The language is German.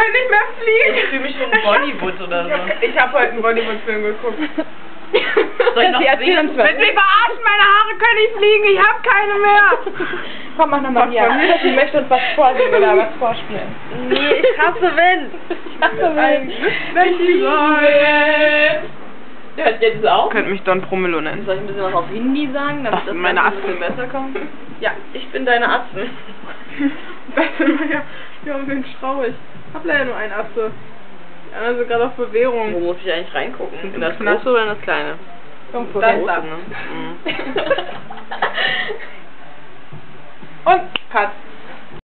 können nicht mehr fliegen. Ich fühle mich wie ein Bollywood oder so. ich hab heute einen Bollywood-Film geguckt. Soll ich noch singen? Wenn Sie verarschen, meine Haare können nicht fliegen, ich hab keine mehr. Komm, mach nochmal hier. Sie möchte uns was vorsingen oder was vorspielen. Nee, ich hasse Wind. Ich hasse Wind. Wenn die Säue. Hört ihr das auch? Könnt mich Don Promelo nennen. Soll ich ein bisschen was auf Hindi sagen, damit Das das meine ein bisschen besser kommt? Ja, ich bin deine Atzen. Wir ja. Haben den Strauch. Ich hab leider nur einen Atze. Die anderen sind gerade auf Bewährung. Wo muss ich eigentlich reingucken? In das Knast. große oder in das kleine? Irgendwo Das da. Ne? Mhm. Und Cut.